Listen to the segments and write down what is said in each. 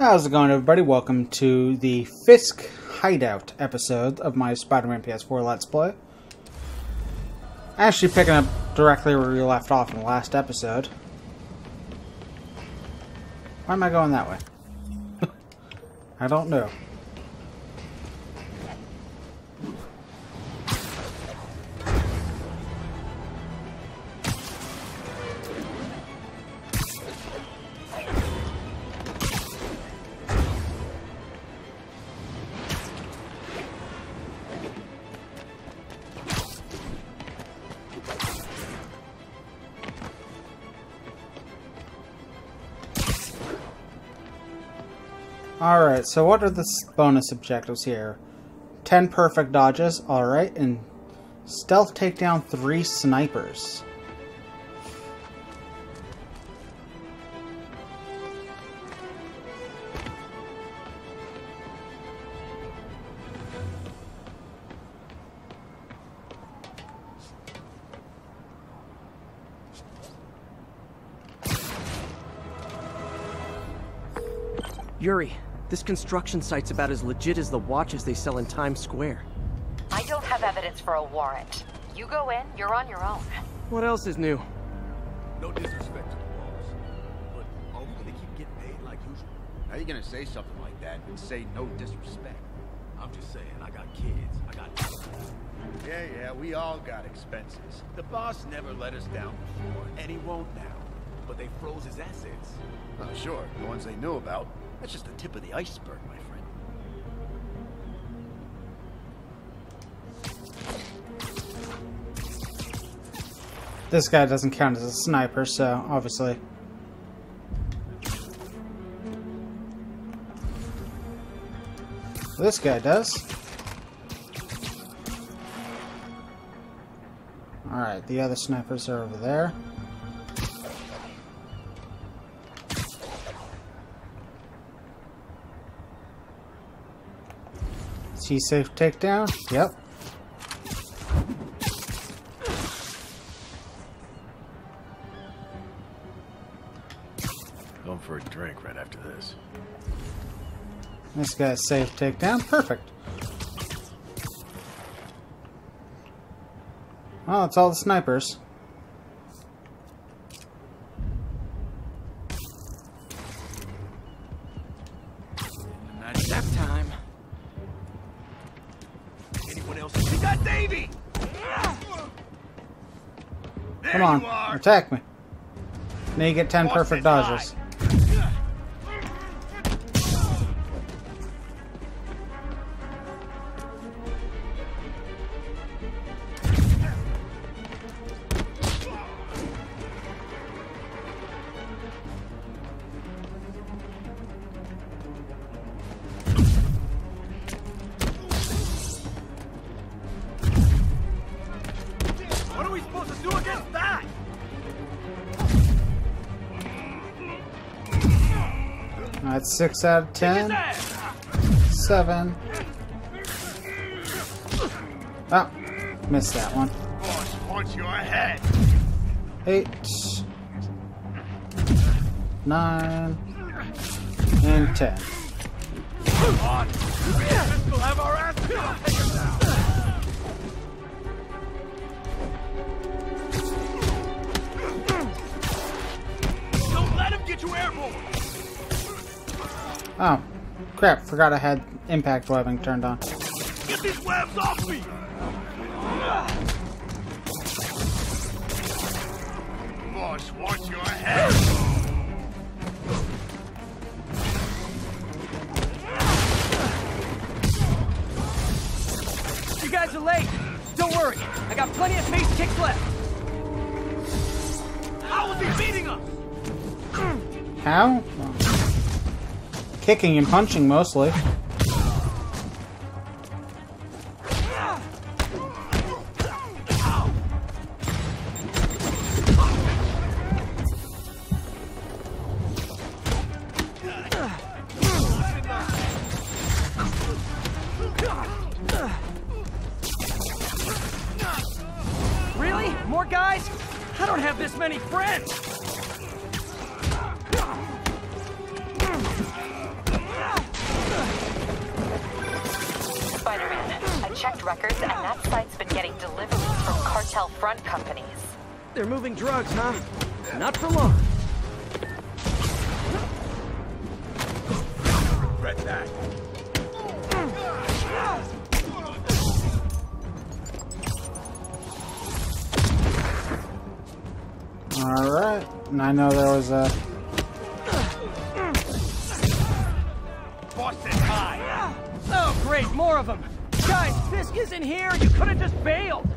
How's it going, everybody? Welcome to the Fisk Hideout episode of my Spider-Man PS4 Let's Play. Actually picking up directly where we left off in the last episode. Why am I going that way? I don't know. Alright, so what are the bonus objectives here? 10 perfect dodges, alright, and stealth take down 3 snipers. Yuri, this construction site's about as legit as the watches they sell in Times Square. I don't have evidence for a warrant. You go in, you're on your own. What else is new? No disrespect to the boss, but are we gonna keep getting paid like usual? How you gonna say something like that and say no disrespect? I'm just saying, I got kids, I got... Yeah, yeah, we all got expenses. The boss never let us down before, and he won't now. But they froze his assets. Oh, sure, the ones they knew about. That's just the tip of the iceberg, my friend. This guy doesn't count as a sniper, so obviously. This guy does. Alright, the other snipers are over there. Safe takedown? Yep. Going for a drink right after this. This guy's safe takedown. Perfect. Oh, it's all the snipers. Not nap time. Anyone else? We got Davy! There Come on, you are! Attack me. Now you get 10 Boss perfect dodges. 6 out of 10. 7. Oh, missed that one. 8. 9. And 10. Come on! We'll have our ass. Don't let him get you airborne! Oh, crap. Forgot I had impact webbing turned on. Get these webs off me! Boss wants your head! You guys are late. Don't worry. I got plenty of face kicks left. How is he beating us? How? Kicking and punching mostly. Alright. And I know there was a. Boss said hi. Oh, great, more of them. Guys, Fisk isn't here. You could have just bailed.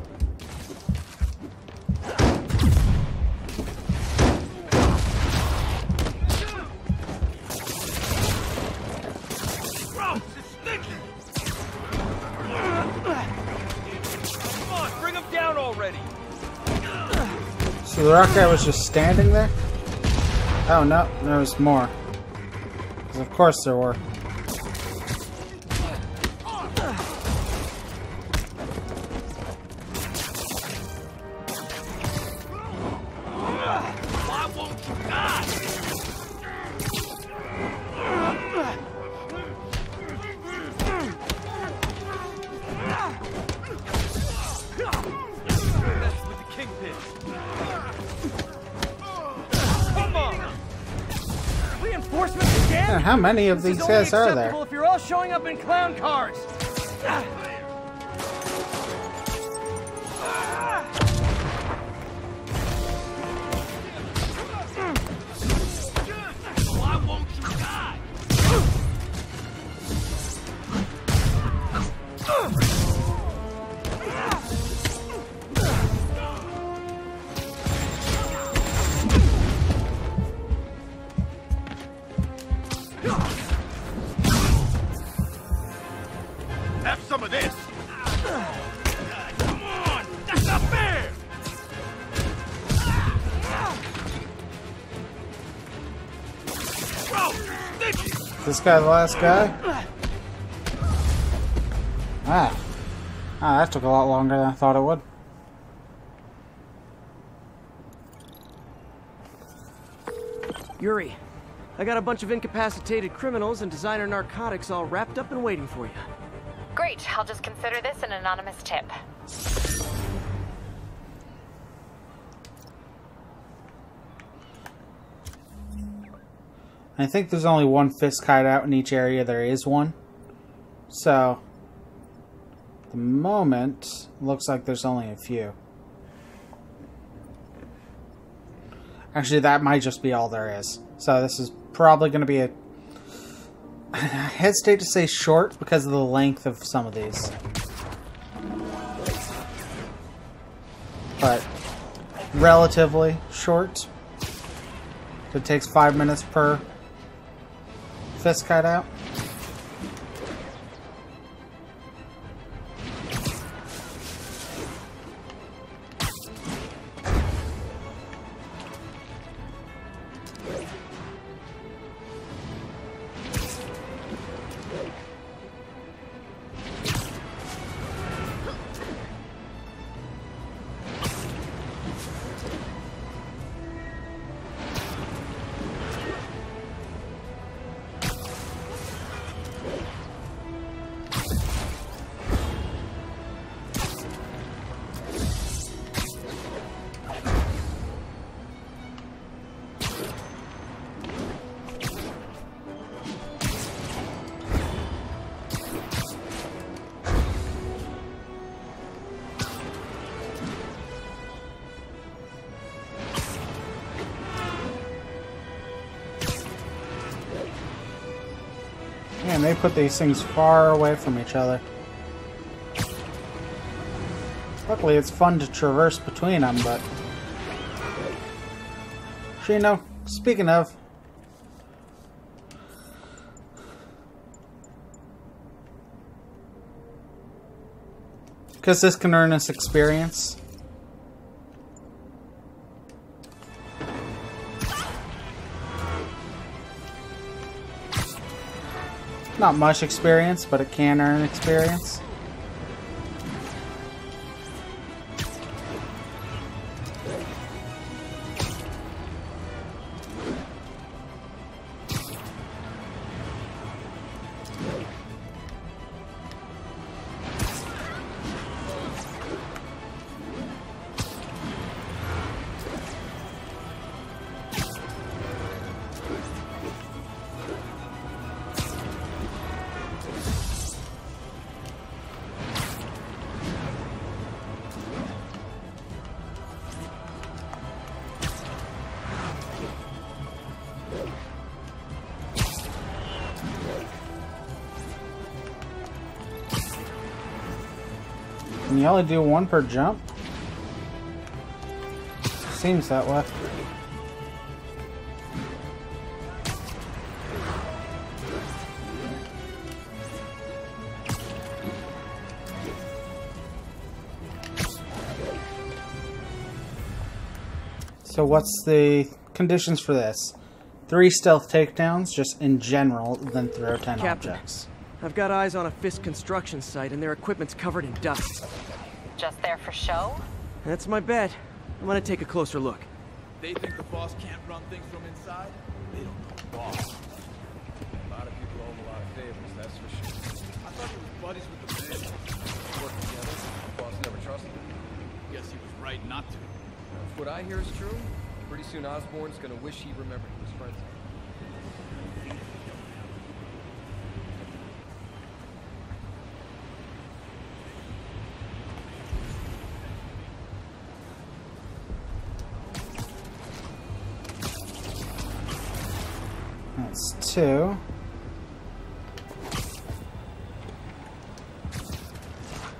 The rock guy was just standing there? Oh no, there was more. of course there were. Many of This these is only guys are there? If you're all showing up in clown cars. Is guy the last guy? Ah. Ah, that took a lot longer than I thought it would. Yuri, I got a bunch of incapacitated criminals and designer narcotics all wrapped up and waiting for you. Great, I'll just consider this an anonymous tip. I think there's only one Fisk hideout in each area. There is one. So, the moment, looks like there's only a few. Actually, that might just be all there is. So this is probably going to be a... I hesitate to say short because of the length of some of these. But relatively short. It takes five minutes per fist cut out. Put these things far away from each other. Luckily, it's fun to traverse between them, but... Shino, speaking of... Because this can earn us experience. Not much experience, but it can earn experience. Only do one per jump? Seems that way. So what's the conditions for this? Three stealth takedowns, just in general, then throw ten Captain. objects. I've got eyes on a Fisk construction site, and their equipment's covered in dust. Just there for show? That's my bet. I'm gonna take a closer look. They think the boss can't run things from inside? They don't know the boss. A lot of people owe him a lot of favors, that's for sure. I thought he was buddies with the man. Work together. The boss never trusted him. Guess he was right not to. If what I hear is true, pretty soon Osborn's gonna wish he remembered who his friends are. Two.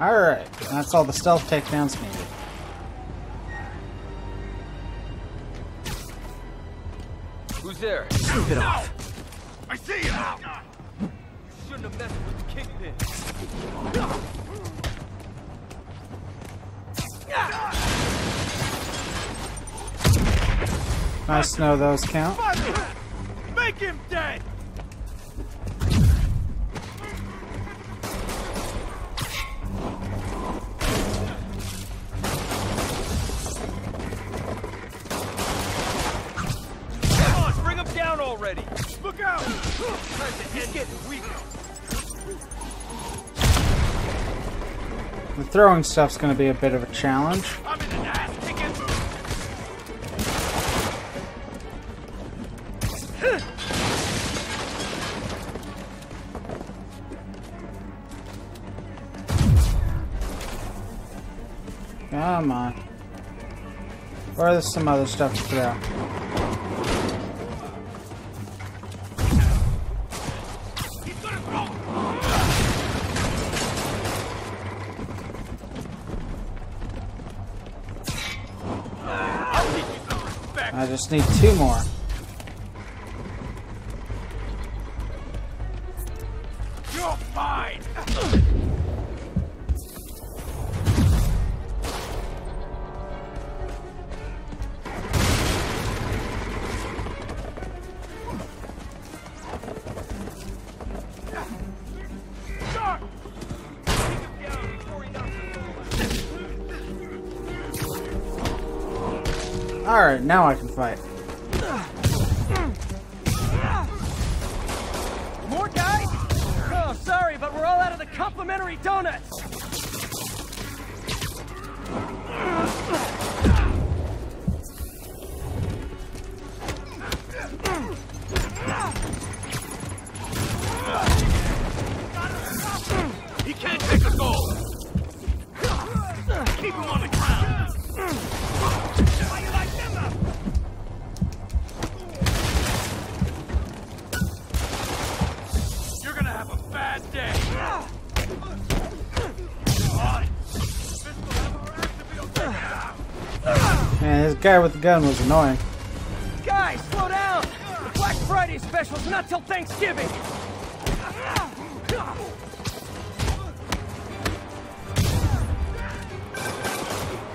Alright, that's all the stealth takedowns needed. Who's there? Keep it off. I see you! you Shouldn't have messed with the kingpin. Nice to know those count. Make him dead! Come on, bring him down already! Look out! Weaker. The throwing stuff's gonna be a bit of a challenge. Or there's some other stuff to throw. I just need two more. Alright, now I can fight. Guy with the gun was annoying. Guys, slow down. The Black Friday special's not till Thanksgiving.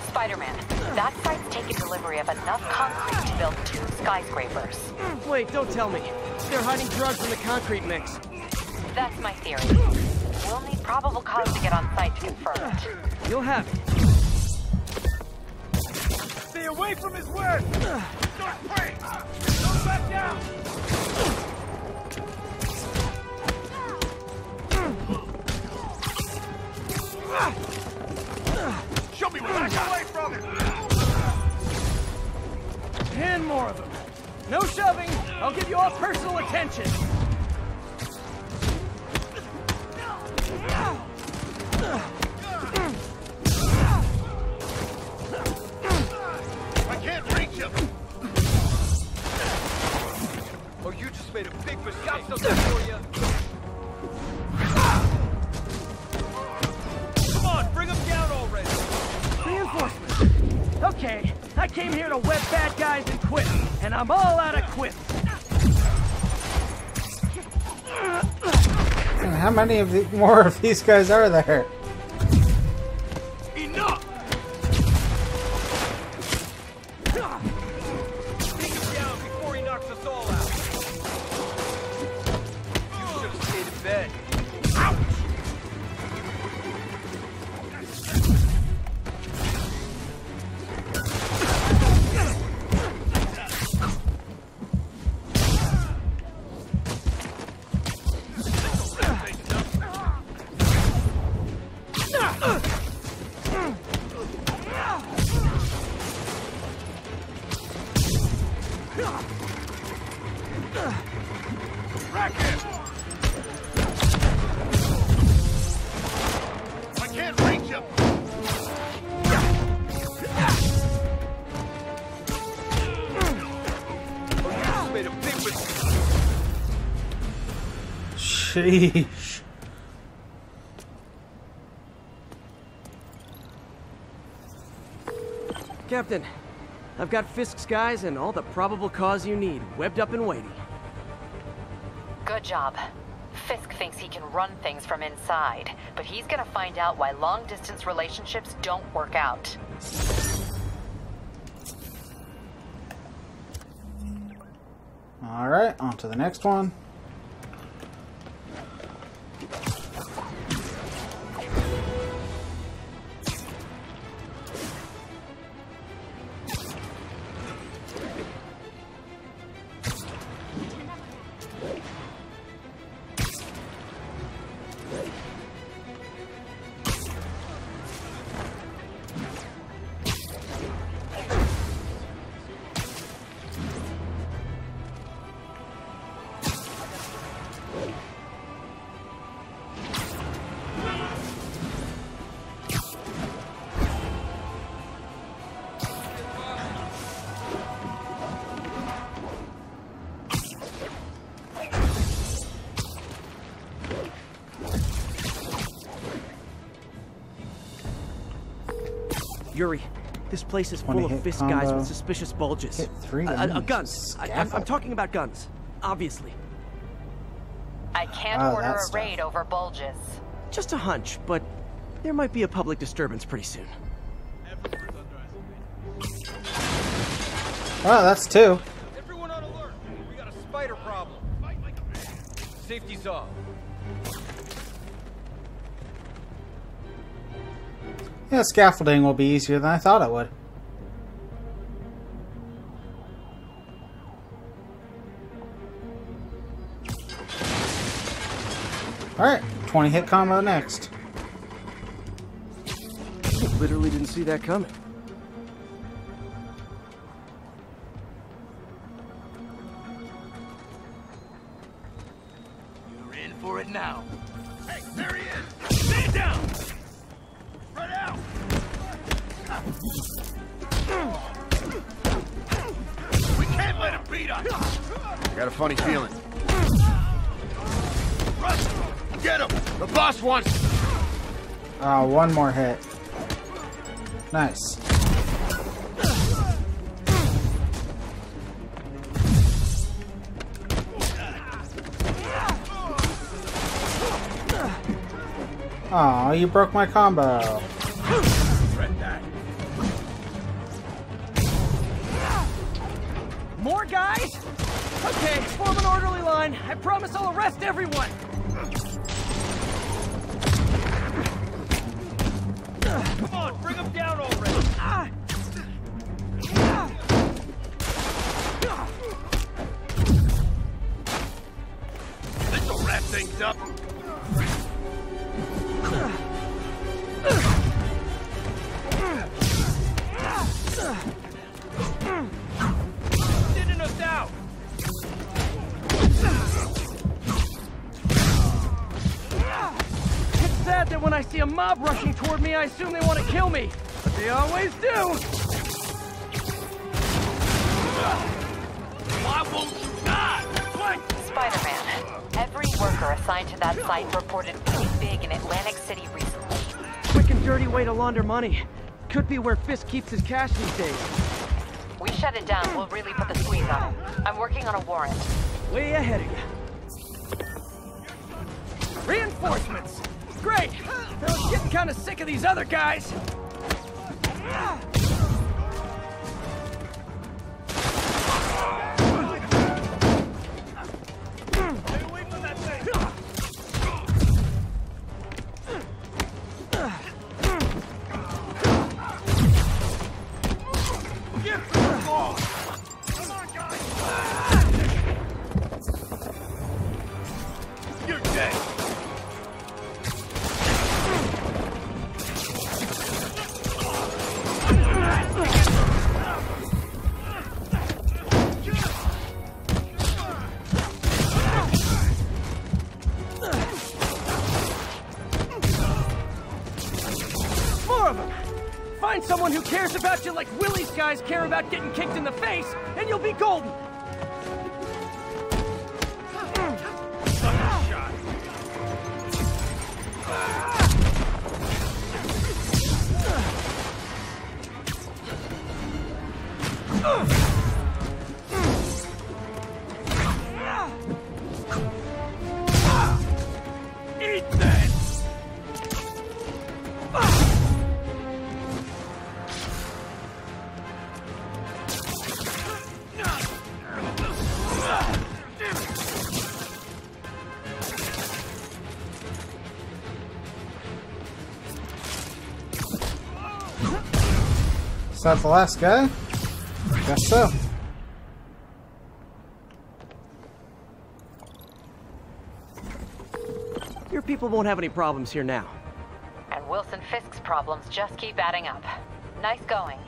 Spider-Man, that site's taken delivery of enough concrete to build two skyscrapers. Wait, don't tell me. They're hiding drugs in the concrete mix. That's my theory. We'll need probable cause to get on site to confirm it. You'll have it. Away from his work! Start praying! Don't back down! Show me what I got away from him! Ten more of them. No shoving. I'll give you all personal attention. Many of the, more of these guys are there? Enough! Take him down before he knocks us all out. You should have stayed in bed. Sheesh. Captain, I've got Fisk's guys and all the probable cause you need, webbed up and waiting. Good job. Fisk thinks he can run things from inside, but he's gonna find out why long distance relationships don't work out. Alright, on to the next one. Yuri, this place is full of fist Fisk guys with suspicious bulges. Hit three Uh, uh, enemies. guns. I, I'm, I'm talking about guns. Obviously. I can't Oh, order a stuff. raid over bulges. Just a hunch, but there might be a public disturbance pretty soon. Oh, that's two. Yeah, scaffolding will be easier than I thought it would. Alright, 20 hit combo next. Literally didn't see that coming. One more hit. Nice. Oh, you broke my combo. Up. Thinning us out. It's sad that when I see a mob rushing toward me, I assume they want to kill me. But they always do. Why won't you die? What? Spider-Man, every worker assigned to that site reported pretty big in Atlantic City recently. Quick and dirty way to launder money. could be where Fisk keeps his cash these days. We shut it down, we'll really put the squeeze on him. I'm working on a warrant. Way ahead of you. Reinforcements! Great! I was getting kind of sick of these other guys. Cares about you like Willie's guys care about getting kicked in the face, and you'll be golden! That the last guy? I Guess so. Your people won't have any problems here now. And Wilson Fisk's problems just keep adding up. Nice going.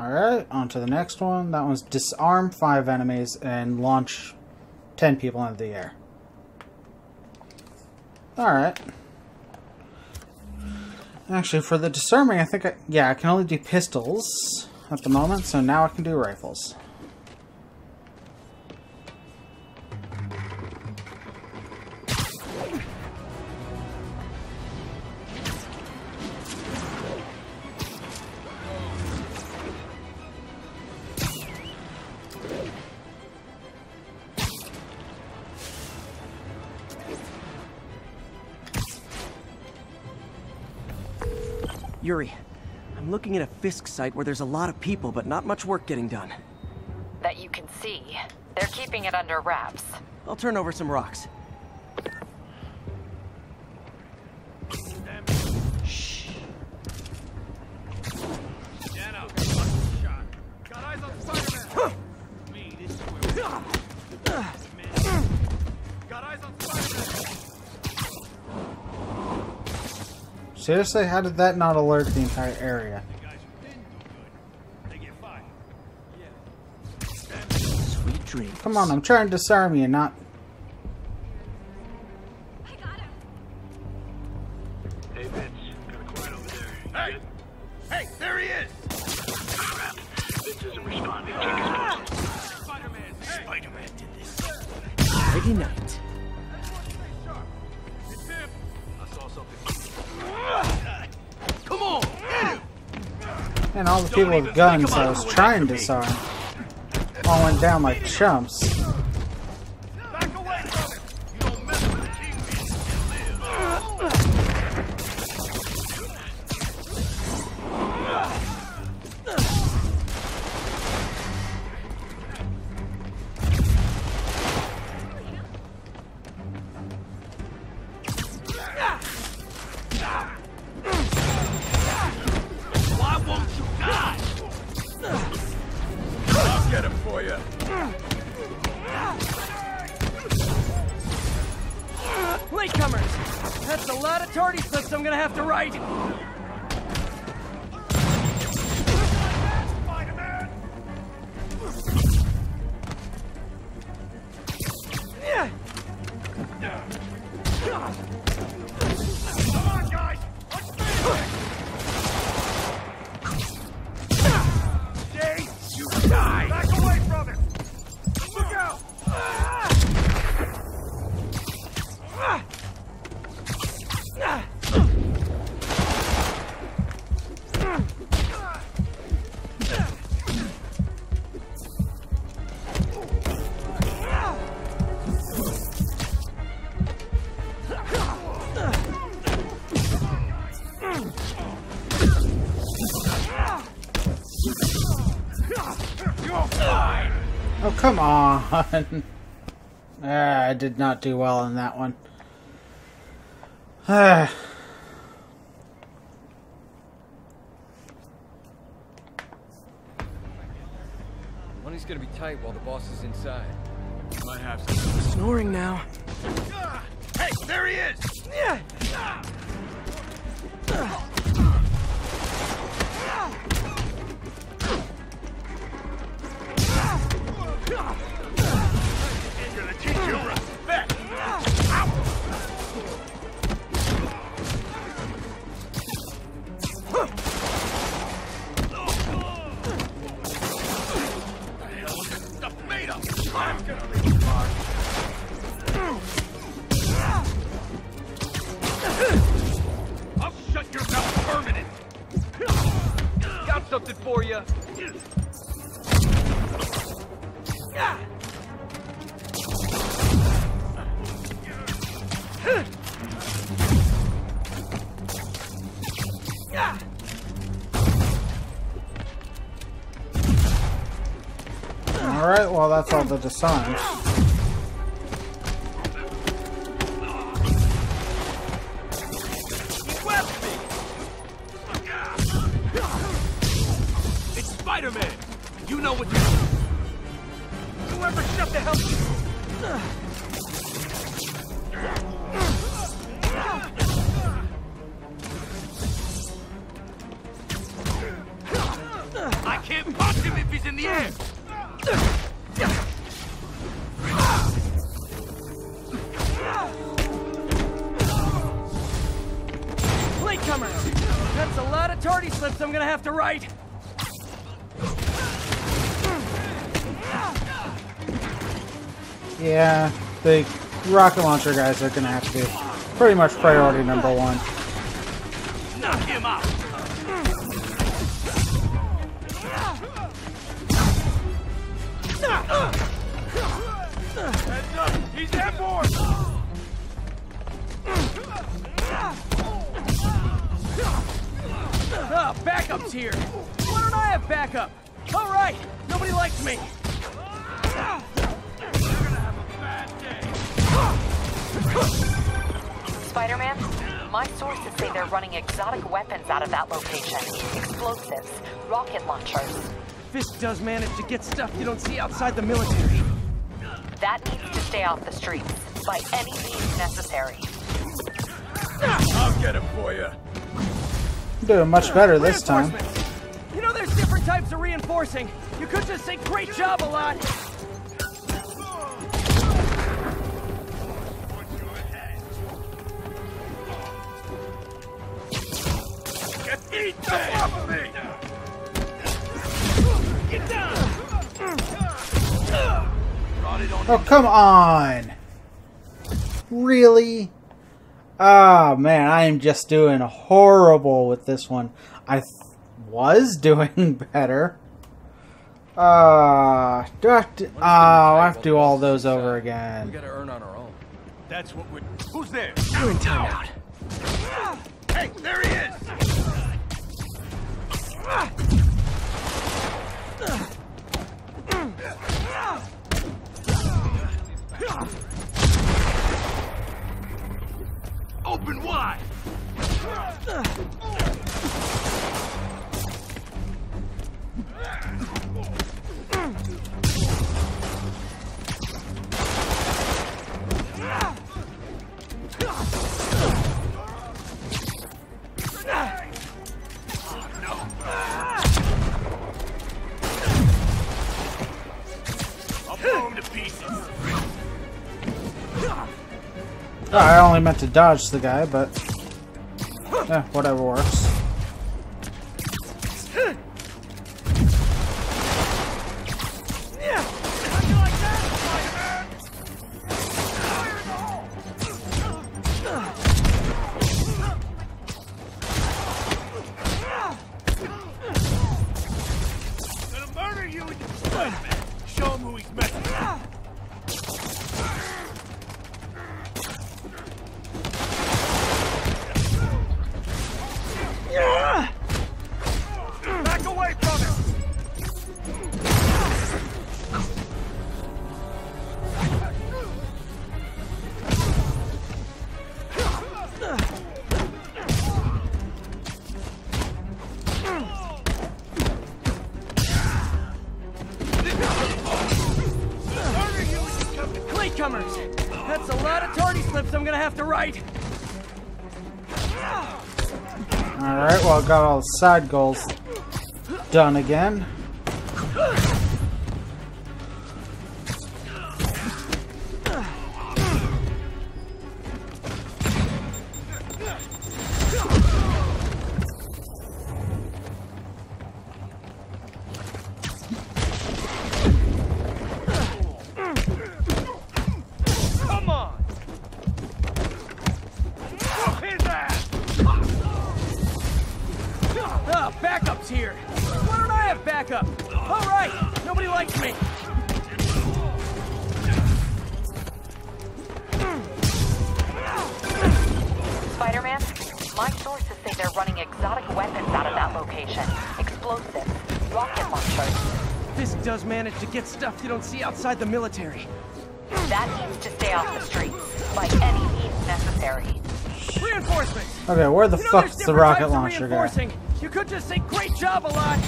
Alright, on to the next one. That one's disarm five enemies and launch ten people into the air. Alright. Actually, for the disarming, I think I... Yeah, I can only do pistols at the moment, so now I can do rifles. Looking at a Fisk site where there's a lot of people, but not much work getting done. That you can see. They're keeping it under wraps. I'll turn over some rocks. Dano, shot. Got eyes on Spider-Man! Me, this is where we Man. Got eyes on Spider-Man! Seriously, how did that not alert the entire area? The guys who didn't do good, they get fired. Sweet dreams. Come on, I'm trying to disarm you, not... Hey, Vince. Got a quiet over there. Hey! Hey, there he is! Crap. Vince isn't responding. Check his post. Spider-Man! Hey! Spider-Man did this. Mighty night. It's him! I saw something. Come on! Get him! And all the people with guns I was trying to disarm all went down like chumps. Come on. ah, I did not do well in that one. Ah. That's all the disarms. That's a lot of tardy slips I'm gonna have to write. Yeah, the rocket launcher guys are gonna have to be pretty much priority number one. Knock him out! Heads up! He's airborne! Ah, backup's here. Why don't I have backup? All right. Nobody likes me. Spider-Man, my sources say they're running exotic weapons out of that location. Explosives, rocket launchers. Fisk does manage to get stuff you don't see outside the military. That needs to stay off the streets, by any means necessary. I'll get him for you. Doing much better this time. You know there's different types of reinforcing. You could just say great job a lot. Eat the off me! Get down! Brought it on Oh, come on! Really? Oh, man, I am just doing horrible with this one. I th- was doing better. Uh, do I have to, oh, I have to do all those over We again. gotta earn on our own. That's what we're... Who's there? You're in timeout. Hey, there he is! Open wide! I only meant to dodge the guy, but eh, whatever works. Got all the side goals done again. Nobody likes me. Spider-Man, my sources say they're running exotic weapons out of that location. Explosives, rocket launchers. This does manage to get stuff you don't see outside the military. That needs to stay off the streets by any means necessary. Reinforcements. Okay, where the You know, fuck's the different rocket types launcher guy? reinforcing. You could just say "Great job" a lot.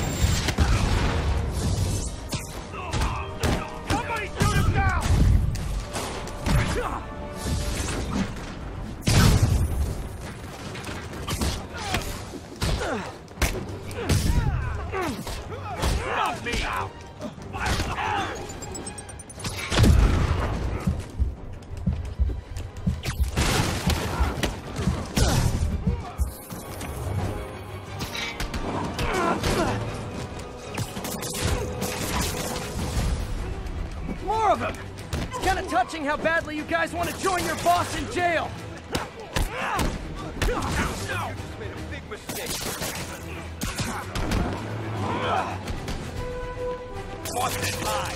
Big mistake. Boston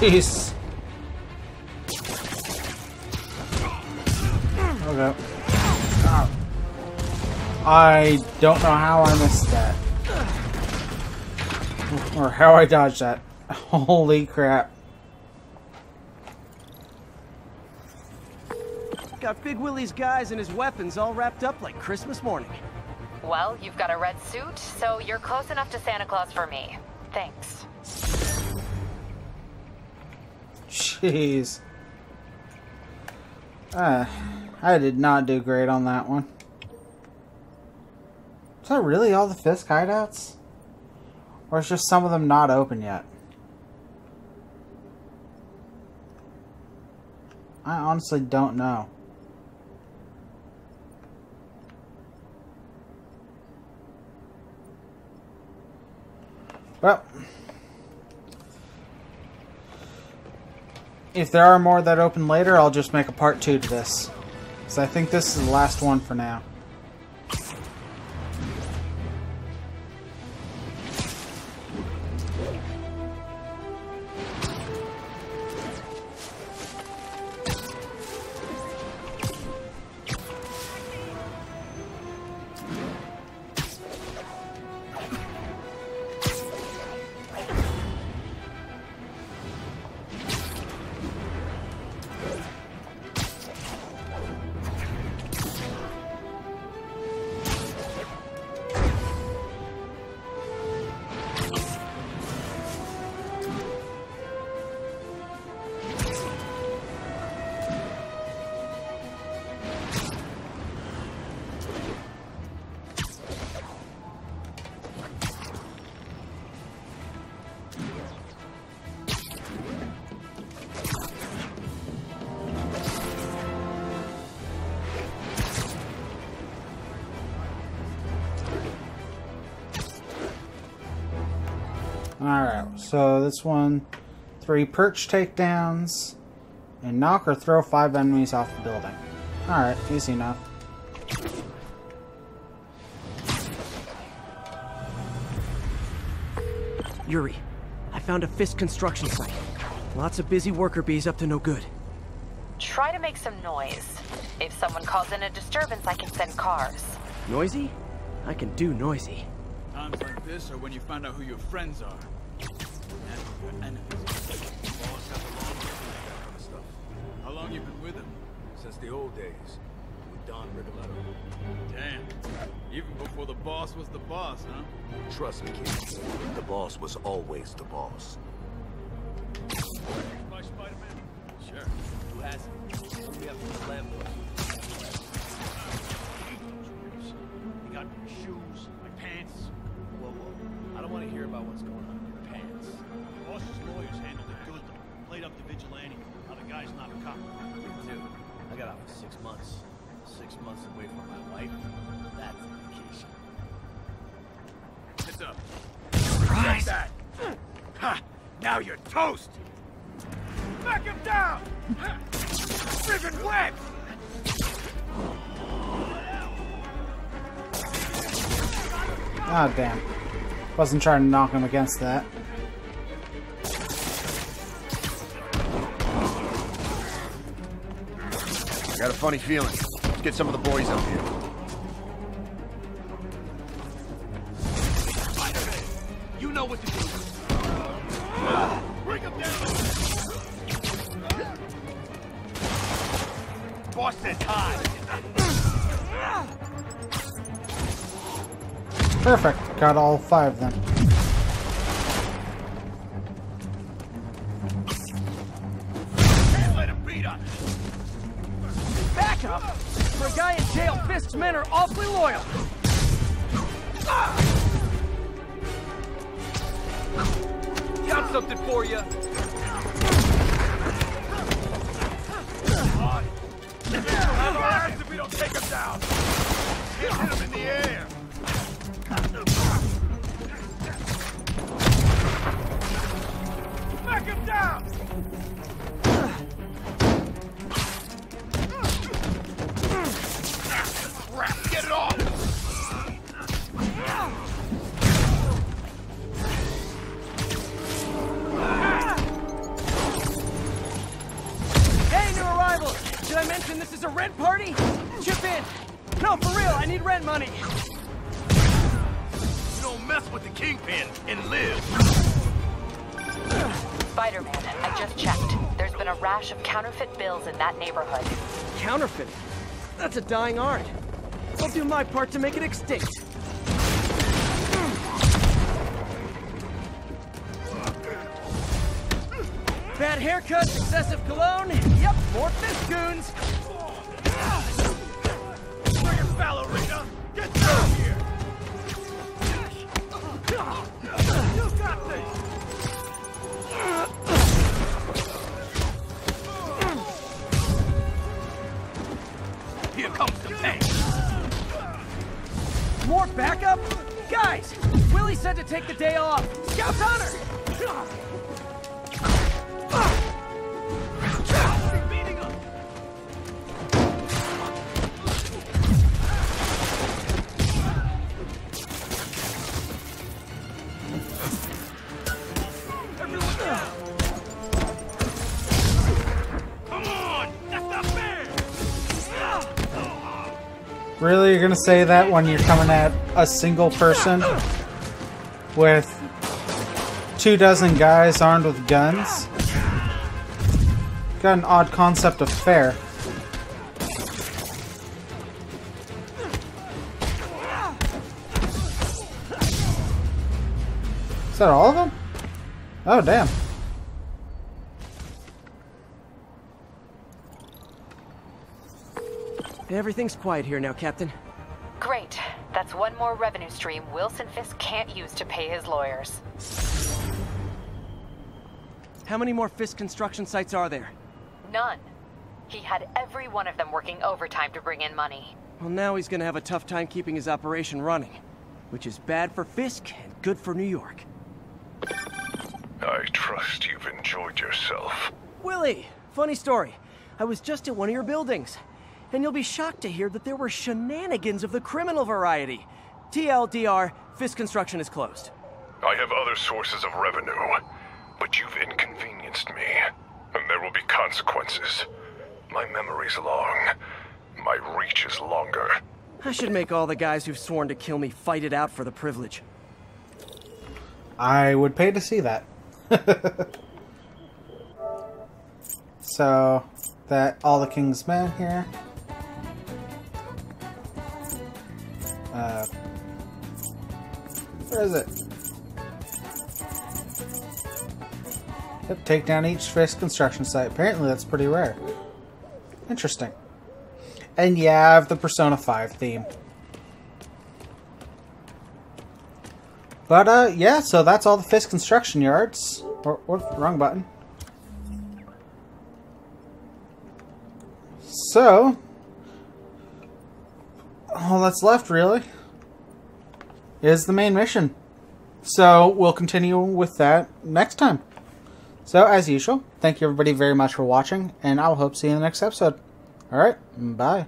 Jeez. Okay. Ah. I don't know how I missed that. Or how I dodged that. Holy crap. Got Big Willie's guys and his weapons all wrapped up like Christmas morning. Well, you've got a red suit, so you're close enough to Santa Claus for me. Thanks. Jeez. Uh, I did not do great on that one. Is that really all the Fisk hideouts? Or is just some of them not open yet? I honestly don't know. Well, if there are more that open later, I'll just make a part two to this. So I think this is the last one for now. Alright, so this one, three perch takedowns, and knock or throw five enemies off the building. Alright, easy enough. Yuri, I found a Fisk construction site. Lots of busy worker bees up to no good. Try to make some noise. If someone calls in a disturbance, I can send cars. Noisy? I can do noisy. Times like this are when you find out who your friends are. And your enemies. Boss has a long history with that kind of stuff. How long you been with him? Since the old days, with Don Rigoletto. Damn. Even before the boss was the boss, huh? Trust me, kid. The boss was always the boss. By Spider-Man? Sure. Who has it? We have to about what's going on in your pants. The Boss's lawyers handled it good, though. Played up the vigilante. Now the guy's not a cop. Me too. I got out for six months. Six months away from my wife. That's a vacation. Heads up. Take that! Ha! Now you're toast! Back him down! Friggin' web! Ah, damn. Wasn't trying to knock him against that. I got a funny feeling. Let's get some of the boys up here. Got all five then. That's a dying art. I'll do my part to make it extinct. Bad haircut, excessive cologne. Yep, more Fisk goons. You're gonna say that when you're coming at a single person with two dozen guys armed with guns? Got an odd concept of fair. Is that all of them? Oh, damn. Everything's quiet here now, Captain. Great. That's one more revenue stream Wilson Fisk can't use to pay his lawyers. How many more Fisk construction sites are there? None. He had every one of them working overtime to bring in money. Well, now he's gonna have a tough time keeping his operation running. Which is bad for Fisk and good for New York. I trust you've enjoyed yourself. Willie, funny story. I was just at one of your buildings. And you'll be shocked to hear that there were shenanigans of the criminal variety. TLDR, Fisk Construction is closed. I have other sources of revenue, but you've inconvenienced me, and there will be consequences. My memory's long. My reach is longer. I should make all the guys who've sworn to kill me fight it out for the privilege. I would pay to see that. so, that all the king's men here. Where is it? Yep, take down each Fisk construction site. Apparently that's pretty rare. Interesting. And yeah, I have the Persona 5 theme. But, uh, yeah, so that's all the Fisk construction yards. Or, or wrong button. So, all that's left, really, is the main mission. So, we'll continue with that next time. So, as usual, thank you everybody very much for watching, and I'll hope to see you in the next episode. Alright, bye.